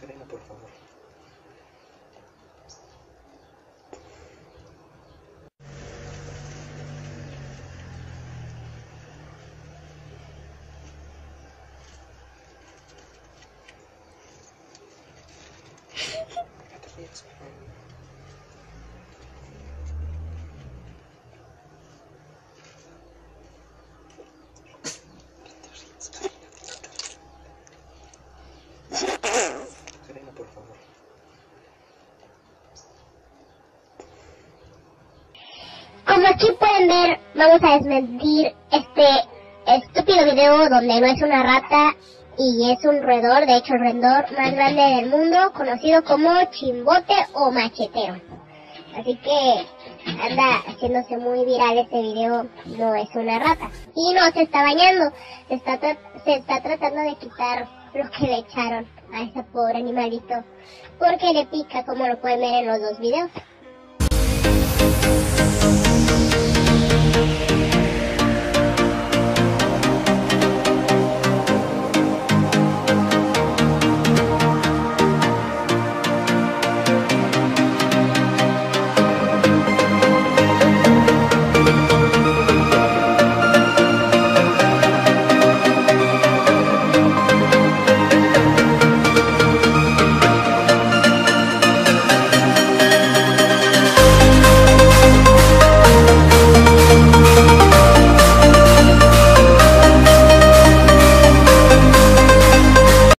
Serena, por favor. Como aquí pueden ver, vamos a desmentir este estúpido video donde no es una rata y es un roedor, de hecho el roedor más grande del mundo, conocido como chimbote o machetero. Así que anda haciéndose muy viral este video, no es una rata. Y no se está bañando, se está, tra- se está tratando de quitar lo que le echaron a ese pobre animalito, porque le pica como lo pueden ver en los dos videos.